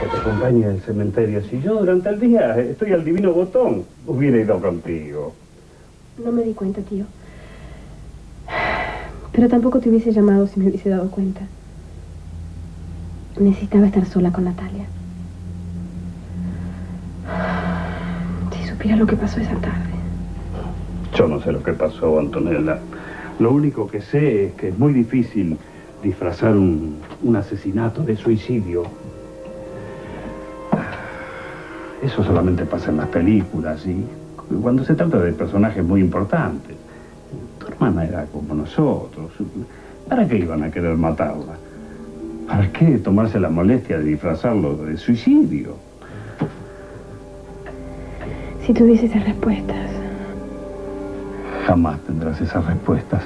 que te acompañe al cementerio. Si yo durante el día estoy al divino botón, hubiera ido contigo. No me di cuenta, tío. Pero tampoco te hubiese llamado si me hubiese dado cuenta. Necesitaba estar sola con Natalia. Si supiera lo que pasó esa tarde. Yo no sé lo que pasó, Antonella. Lo único que sé es que es muy difícil disfrazar un, un asesinato de suicidio. Eso solamente pasa en las películas y cuando se trata de personajes muy importantes. Tu hermana era como nosotros. ¿Para qué iban a querer matarla? ¿Para qué tomarse la molestia de disfrazarlo de suicidio? Si tuviese esas respuestas. Jamás tendrás esas respuestas.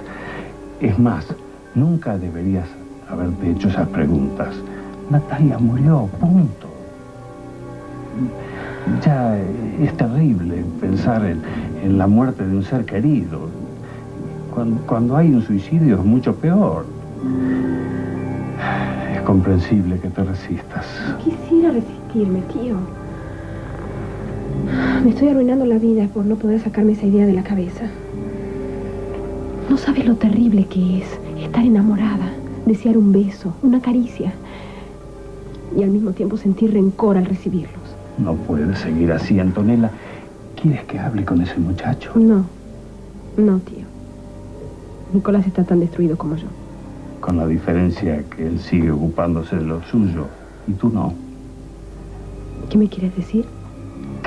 Es más, nunca deberías haberte hecho esas preguntas. Natalia murió, punto. Ya es terrible pensar en, en la muerte de un ser querido. Cuando, cuando hay un suicidio es mucho peor. Es comprensible que te resistas. Quisiera resistirme, tío. Me estoy arruinando la vida por no poder sacarme esa idea de la cabeza. No sabes lo terrible que es estar enamorada, desear un beso, una caricia y al mismo tiempo sentir rencor al recibirlos. No puedes seguir así, Antonella. ¿Quieres que hable con ese muchacho? No, no, tío. Nicolás está tan destruido como yo. Con la diferencia que él sigue ocupándose de lo suyo y tú no. ¿Qué me quieres decir?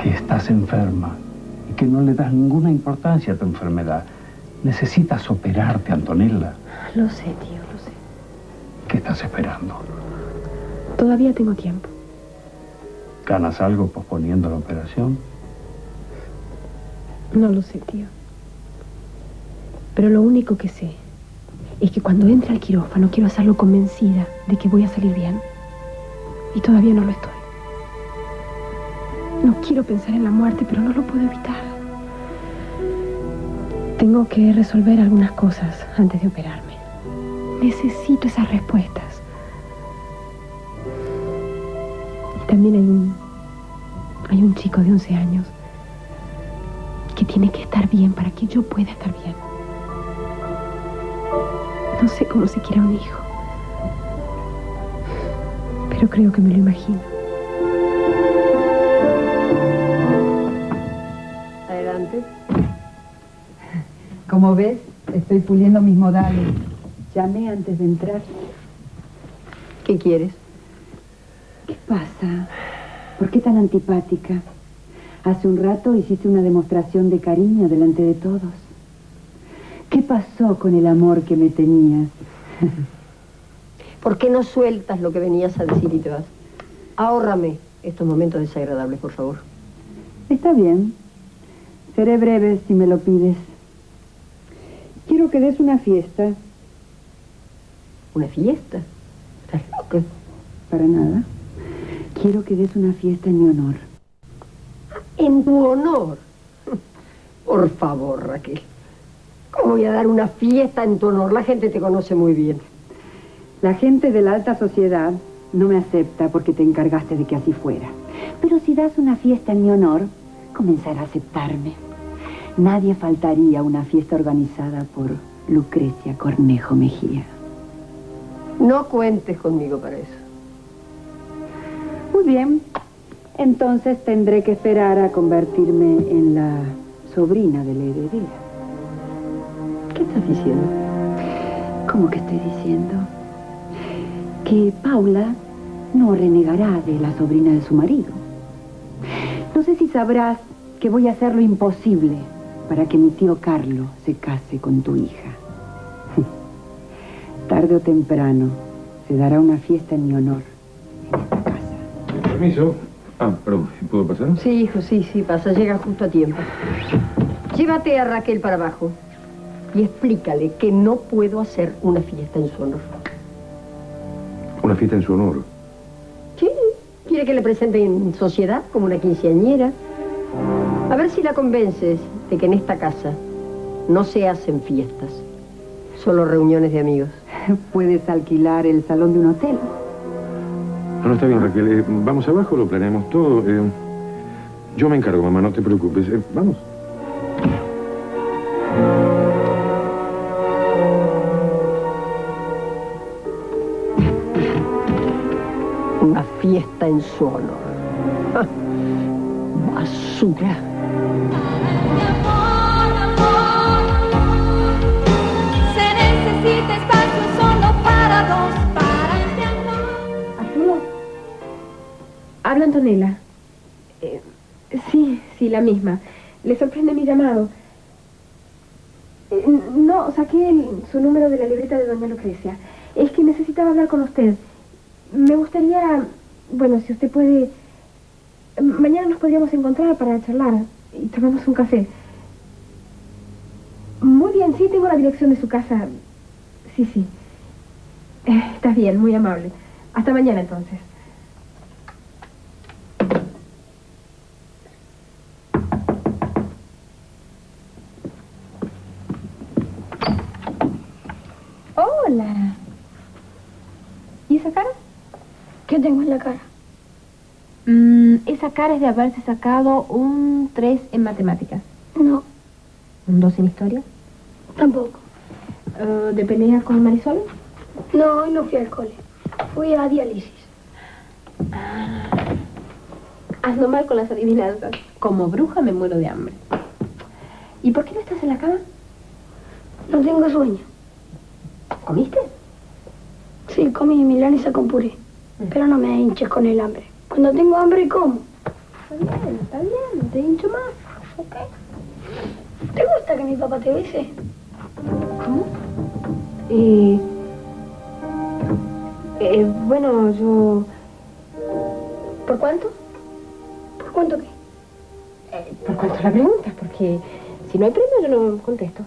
Que estás enferma y que no le das ninguna importancia a tu enfermedad. Necesitas operarte, Antonella. Lo sé, tío, lo sé. ¿Qué estás esperando? Todavía tengo tiempo. ¿Ganas algo posponiendo la operación? No lo sé, tío. Pero lo único que sé es que cuando entre al quirófano quiero hacerlo convencida de que voy a salir bien. Y todavía no lo estoy. No quiero pensar en la muerte, pero no lo puedo evitar. Tengo que resolver algunas cosas antes de operarme. Necesito esas respuestas. Y también hay un... Hay un chico de 11 años que tiene que estar bien para que yo pueda estar bien. No sé cómo se quiera un hijo. Pero creo que me lo imagino. Como ves, estoy puliendo mis modales. Llamé antes de entrar. ¿Qué quieres? ¿Qué pasa? ¿Por qué tan antipática? Hace un rato hiciste una demostración de cariño delante de todos. ¿Qué pasó con el amor que me tenías? ¿Por qué no sueltas lo que venías a decir y te vas? Ahórrame estos momentos desagradables, por favor. Está bien. Seré breve si me lo pides. Quiero que des una fiesta. ¿Una fiesta? ¿Estás loca? Para nada. Quiero que des una fiesta en mi honor. En tu honor. Por favor, Raquel. ¿Cómo voy a dar una fiesta en tu honor? La gente te conoce muy bien. La gente de la alta sociedad no me acepta porque te encargaste de que así fuera. Pero si das una fiesta en mi honor, comenzará a aceptarme. Nadie faltaría a una fiesta organizada por Lucrecia Cornejo Mejía. No cuentes conmigo para eso. Muy bien. Entonces tendré que esperar a convertirme en la sobrina de la heredera. ¿Qué estás diciendo? ¿Cómo que estoy diciendo? Que Paula no renegará de la sobrina de su marido. No sé si sabrás que voy a hacer lo imposible para que mi tío Carlo se case con tu hija. Tarde o temprano se dará una fiesta en mi honor en esta casa. Permiso. Ah, perdón, ¿puedo pasar? Sí, hijo, sí, sí, pasa, llega justo a tiempo. Llévate a Raquel para abajo y explícale que no puedo hacer una fiesta en su honor. Una fiesta en su honor. Sí, quiere que le presente en sociedad como una quinceañera. A ver si la convences de que en esta casa no se hacen fiestas, solo reuniones de amigos. Puedes alquilar el salón de un hotel. No, no, está bien, Raquel. Eh, vamos abajo, lo planeamos todo. Eh, yo me encargo, mamá, no te preocupes. Eh, vamos. Una fiesta en su honor. Basura. Se. Habla Antonella. Eh, sí, sí, la misma. ¿Le sorprende mi llamado? Eh, no, saqué su número de la libreta de doña Lucrecia. Es que necesitaba hablar con usted. Me gustaría, bueno, si usted puede... Mañana nos podríamos encontrar para charlar y tomarnos un café. Muy bien, sí, tengo la dirección de su casa. Sí, sí. Eh, está bien, muy amable. Hasta mañana entonces. Hola. ¿Y esa cara? ¿Qué tengo en la cara? Mm, esa cara es de haberse sacado un 3 en matemáticas. No, ¿Un 2 en historia? tampoco. Eh, ¿De pelea con Marisol? No, hoy no fui al cole. Fui a diálisis. Ando mal con las adivinanzas. Como bruja me muero de hambre. ¿Y por qué no estás en la cama? No tengo sueño. ¿Comiste? Sí, comí milanesa con puré. Pero no me hinches con el hambre. Cuando tengo hambre, como. Está bien, está bien. Te hincho más. Ok. ¿Te gusta que mi papá te bese? ¿Cómo? Eh, eh, bueno, yo... ¿Por cuánto? ¿Por cuánto qué? Eh, ¿Por cuánto la pregunta? Porque si no hay premio yo no contesto.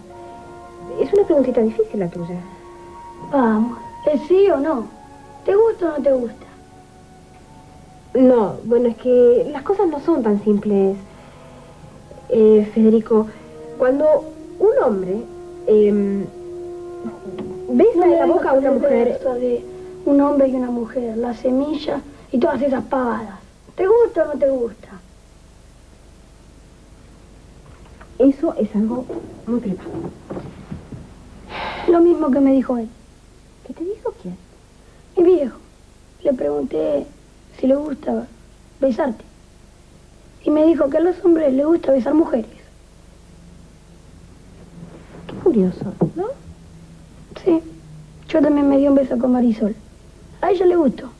Es una preguntita difícil la tuya. Vamos, ¿es sí o no? ¿Te gusta o no te gusta? No, bueno, es que las cosas no son tan simples. Eh, Federico, cuando un hombre eh, besa en la boca a una mujer... de un hombre y una mujer, la semilla y todas esas pavadas. ¿Te gusta o no te gusta? Eso es algo muy privado. Lo mismo que me dijo él. ¿Qué te dijo quién? Mi viejo. Le pregunté si le gusta besarte. Y me dijo que a los hombres les gusta besar mujeres. Qué curioso, ¿no? Sí. Yo también me di un beso con Marisol. A ella le gustó.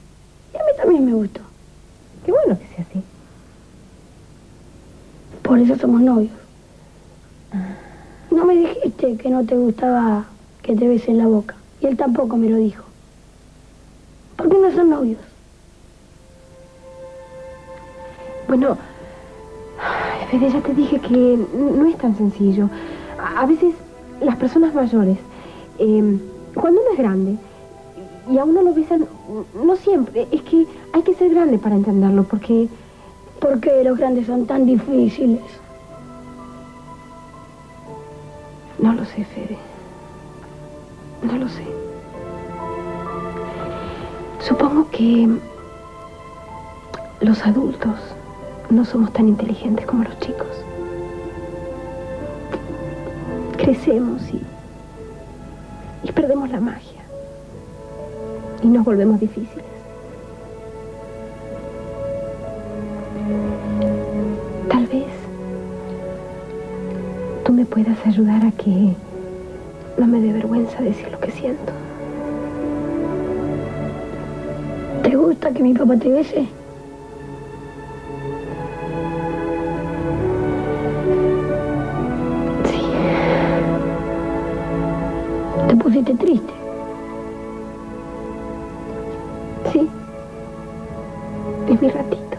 Y a mí también me gustó. Qué bueno que sea así. Por eso somos novios. No me dijiste que no te gustaba que te besen la boca. Y él tampoco me lo dijo. ¿Por qué no son novios? Bueno, Fede, ya te dije que no es tan sencillo. A, veces las personas mayores, eh, cuando uno es grande y a uno lo besan, no siempre, es que hay que ser grande para entenderlo, porque ¿Por qué los grandes son tan difíciles? no lo sé, Fede. No lo sé. Supongo que los adultos no somos tan inteligentes como los chicos. Crecemos y, y perdemos la magia. Y nos volvemos difíciles. Tal vez tú me puedas ayudar a que no me dé vergüenza decir lo que siento. ¿Te gusta que mi papá te bese? ¿Te pusiste triste? Sí. Es mi ratito.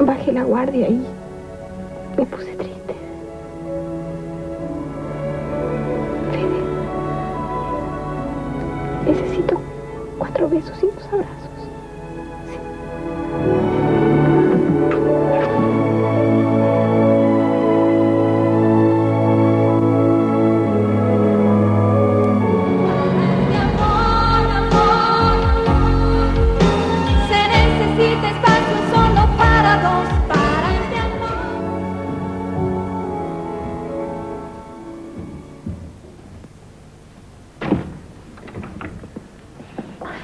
Bajé la guardia y me puse triste. Fede. Necesito cuatro besos y dos abrazos.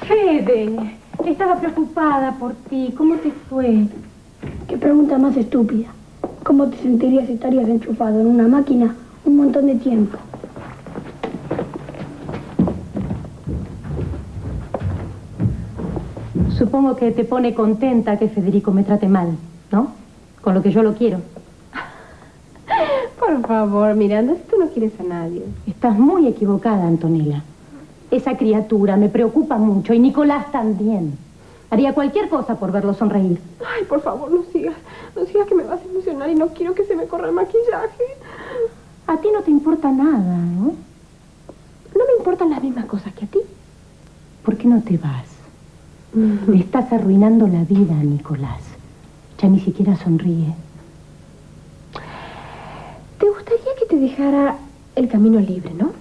Fede, estaba preocupada por ti. ¿Cómo te fue? Qué pregunta más estúpida. ¿Cómo te sentirías si estarías enchufado en una máquina un montón de tiempo? Supongo que te pone contenta que Federico me trate mal, ¿no? Con lo que yo lo quiero. Por favor, Miranda, si tú no quieres a nadie. Estás muy equivocada, Antonella. Esa criatura me preocupa mucho y Nicolás también. Haría cualquier cosa por verlo sonreír. Ay, por favor, no sigas. No sigas que me vas a emocionar y no quiero que se me corra el maquillaje. A ti no te importa nada, ¿no? No me importan las mismas cosas que a ti. ¿Por qué no te vas? Le estás arruinando la vida Nicolás. Ya ni siquiera sonríe. ¿Te gustaría que te dejara el camino libre, no?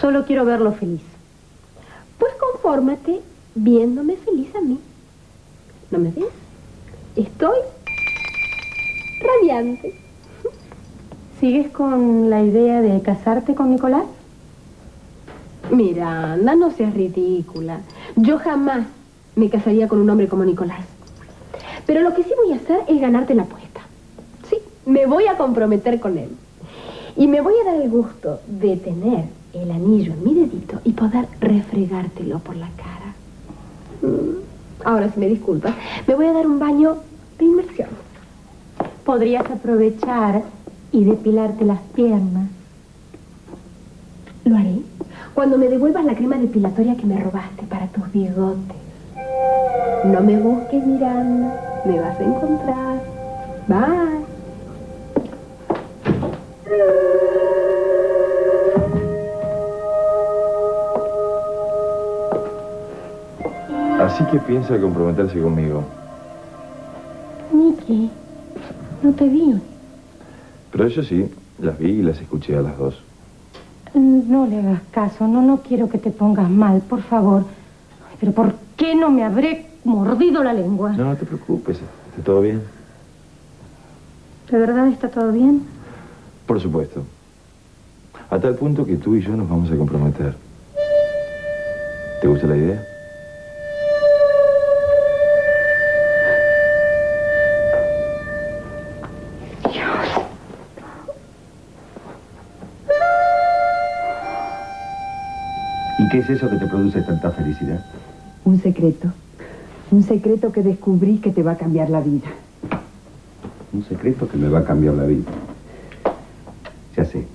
Solo quiero verlo feliz. Pues confórmate viéndome feliz a mí. ¿No me ves? Estoy radiante. ¿Sigues con la idea de casarte con Nicolás? Miranda, no seas ridícula. Yo jamás me casaría con un hombre como Nicolás. Pero lo que sí voy a hacer es ganarte la apuesta. Sí, me voy a comprometer con él. Y me voy a dar el gusto de tener el anillo en mi dedito y poder refregártelo por la cara. Mm, Ahora, si me disculpas, me voy a dar un baño de inmersión. Podrías aprovechar y depilarte las piernas. Lo haré cuando me devuelvas la crema depilatoria que me robaste para tus bigotes. No me busques, Miranda. Me vas a encontrar. Bye. Así que piensa comprometerse conmigo. Nicky, no te vi. Pero eso sí, las vi y las escuché a las dos. No le hagas caso, no, no quiero que te pongas mal, por favor. Ay, Pero ¿por qué no me habré mordido la lengua? No, no te preocupes, está todo bien. ¿De verdad está todo bien? Por supuesto. A tal punto que tú y yo nos vamos a comprometer. ¿Te gusta la idea? ¿Y qué es eso que te produce tanta felicidad? Un secreto. Un secreto que descubrí que te va a cambiar la vida. Un secreto que me va a cambiar la vida. Ya sé.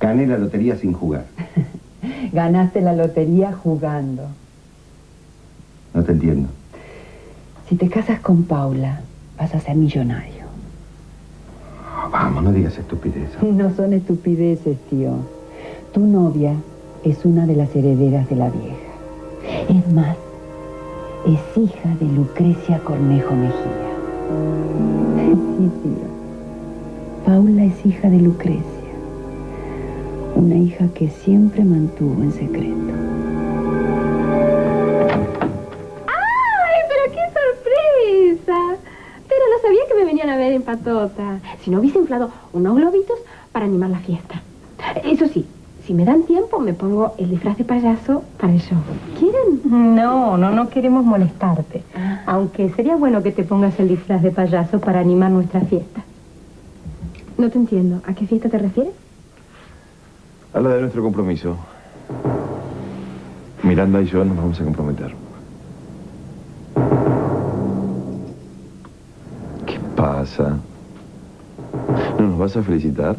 Gané la lotería sin jugar. Ganaste la lotería jugando. No te entiendo. Si te casas con Paula, vas a ser millonario. Vamos, no digas estupideces. No son estupideces, tío. Tu novia es una de las herederas de la vieja. Es más, es hija de Lucrecia Cornejo Mejía. Sí, tío. Paula es hija de Lucrecia. Una hija que siempre mantuvo en secreto. ¡Ay, pero qué sorpresa! Pero no sabía que me venían a ver en patota. Si no hubiese inflado unos globitos para animar la fiesta. Eso sí, si me dan tiempo, me pongo el disfraz de payaso para el show. ¿Quieren? No, no, no queremos molestarte. Aunque sería bueno que te pongas el disfraz de payaso para animar nuestra fiesta. No te entiendo. ¿A qué fiesta te refieres? Habla de nuestro compromiso. Miranda y yo nos vamos a comprometer. ¿Qué pasa? ¿No nos vas a felicitar?